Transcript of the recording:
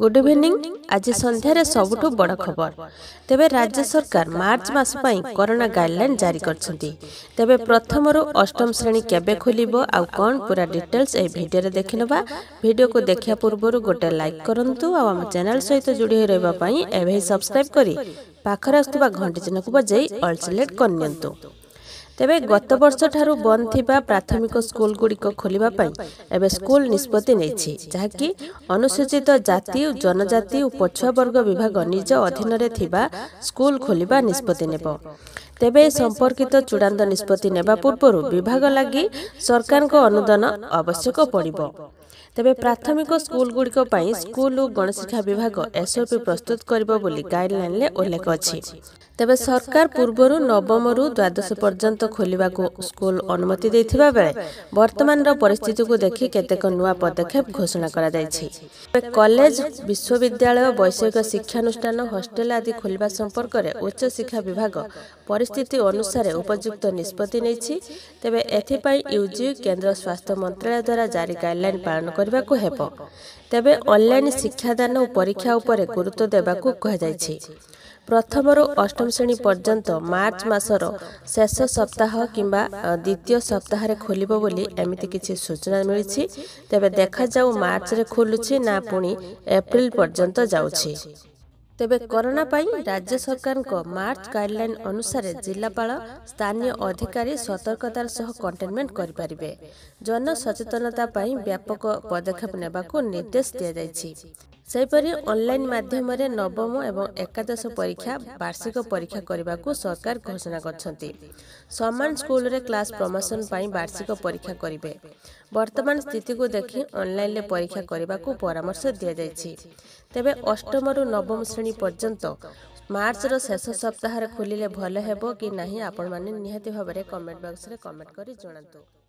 good evening আজ সন্ধ্যার সবুঠ বড় খবর তবে রাজ্য সরকার মার্চ মাস পাই করোনা গাইডলাইন জারি করছেন তবে প্রথমর অষ্টম শ্রেণী কেবে খুলব আউ কোন পুরা ডিটেলস এই ভিডিওরে দেখি নেবা ভিডিওকে দেখা পূর্ব গোটে লাইক করতু আম চ্যানেল সহ যোড়ি হয়ে রাখা এভাবে সবসক্রাইব করে পাখে আসুক ঘণ্টি চিহ্নক বজাই অল সিলেক্ট করে নিয়ন্তু ତେବେ ଗତବର୍ଷଠାରୁ ବନ୍ଦ ଥିବା ପ୍ରାଥମିକ ସ୍କୁଲଗୁଡ଼ିକ ଖୋଲିବା ପାଇଁ ଏବେ ସ୍କୁଲ ନିଷ୍ପତ୍ତି ନେଇଛି ଯାହାକି ଅନୁସୂଚିତ ଜାତି ଜନଜାତି ଓ ପଛୁଆବର୍ଗ ବିଭାଗ ନିଜ ଅଧୀନରେ ଥିବା ସ୍କୁଲ ଖୋଲିବା ନିଷ୍ପତ୍ତି ନେବ ତେବେ ସମ୍ପର୍କିତ ଚୂଡ଼ାନ୍ତ ନିଷ୍ପତ୍ତି ନେବା ପୂର୍ବରୁ ବିଭାଗ ଲାଗି ସରକାରଙ୍କ ଅନୁଦାନ ଆବଶ୍ୟକ ପଡ଼ିବ ତେବେ ପ୍ରାଥମିକ ସ୍କୁଲଗୁଡ଼ିକ ପାଇଁ ସ୍କୁଲ ଓ ଗଣଶିକ୍ଷା ବିଭାଗ ଏସ୍ଓପି ପ୍ରସ୍ତୁତ କରିବ ବୋଲି ଗାଇଡ୍ଲାଇନ୍ରେ ଉଲ୍ଲେଖ ଅଛି ତେବେ ସରକାର ପୂର୍ବରୁ ନବମରୁ ଦ୍ୱାଦଶ ପର୍ଯ୍ୟନ୍ତ ଖୋଲିବାକୁ ସ୍କୁଲ ଅନୁମତି ଦେଇଥିବା ବେଳେ ବର୍ତ୍ତମାନର ପରିସ୍ଥିତିକୁ ଦେଖି କେତେକ ନୂଆ ପଦକ୍ଷେପ ଘୋଷଣା କରାଯାଇଛି କଲେଜ ବିଶ୍ୱବିଦ୍ୟାଳୟ ବୈଷୟିକ ଶିକ୍ଷାନୁଷ୍ଠାନ ହଷ୍ଟେଲ ଆଦି ଖୋଲିବା ସମ୍ପର୍କରେ ଉଚ୍ଚଶିକ୍ଷା ବିଭାଗ ପରିସ୍ଥିତି ଅନୁସାରେ ଉପଯୁକ୍ତ ନିଷ୍ପତ୍ତି ନେଇଛି ତେବେ ଏଥିପାଇଁ ୟୁଜି କେନ୍ଦ୍ର ସ୍ୱାସ୍ଥ୍ୟ ମନ୍ତ୍ରାଳୟ ଦ୍ୱାରା ଜାରି ଗାଇଡ୍ଲାଇନ୍ ପାଳନ ପାଳନ କରିବାକୁ ହେବ ତେବେ ଅନଲାଇନ୍ ଶିକ୍ଷାଦାନ ଓ ପରୀକ୍ଷା ଉପରେ ଗୁରୁତ୍ୱ ଦେବାକୁ କୁହାଯାଇଛି ପ୍ରଥମରୁ ଅଷ୍ଟମ ଶ୍ରେଣୀ ପର୍ଯ୍ୟନ୍ତ ମାର୍ଚ୍ଚ ମାସର ଶେଷ ସପ୍ତାହ କିମ୍ବା ଦ୍ୱିତୀୟ ସପ୍ତାହରେ ଖୋଲିବ ବୋଲି ଏମିତି କିଛି ସୂଚନା ମିଳିଛି ତେବେ ଦେଖାଯାଉ ମାର୍ଚ୍ଚରେ ଖୋଲୁଛି ନା ପୁଣି ଏପ୍ରିଲ ପର୍ଯ୍ୟନ୍ତ ଯାଉଛି ତେବେ କରୋନା ପାଇଁ ରାଜ୍ୟ ସରକାରଙ୍କ ମାର୍ଚ୍ଚ ଗାଇଡ୍ଲାଇନ୍ ଅନୁସାରେ ଜିଲ୍ଲାପାଳ ସ୍ଥାନୀୟ ଅଧିକାରୀ ସତର୍କତାର ସହ କଣ୍ଟେନମେଣ୍ଟ କରିପାରିବେ ଜନସଚେତନତା ପାଇଁ ବ୍ୟାପକ ପଦକ୍ଷେପ ନେବାକୁ ନିର୍ଦ୍ଦେଶ ଦିଆଯାଇଛି ସେହିପରି ଅନଲାଇନ୍ ମାଧ୍ୟମରେ ନବମ ଏବଂ ଏକାଦଶ ପରୀକ୍ଷା ବାର୍ଷିକ ପରୀକ୍ଷା କରିବାକୁ ସରକାର ଘୋଷଣା କରିଛନ୍ତି ସମାନ ସ୍କୁଲରେ କ୍ଲାସ୍ ପ୍ରମୋସନ୍ ପାଇଁ ବାର୍ଷିକ ପରୀକ୍ଷା କରିବେ ବର୍ତ୍ତମାନ ସ୍ଥିତିକୁ ଦେଖି ଅନଲାଇନ୍ରେ ପରୀକ୍ଷା କରିବାକୁ ପରାମର୍ଶ ଦିଆଯାଇଛି ତେବେ ଅଷ୍ଟମରୁ ନବମ ଶ୍ରେଣୀ ପର୍ଯ୍ୟନ୍ତ ମାର୍ଚ୍ଚର ଶେଷ ସପ୍ତାହରେ ଖୋଲିଲେ ଭଲ ହେବ କି ନାହିଁ ଆପଣମାନେ ନିହାତି ଭାବରେ କମେଣ୍ଟ ବକ୍ସରେ କମେଣ୍ଟ କରି ଜଣାନ୍ତୁ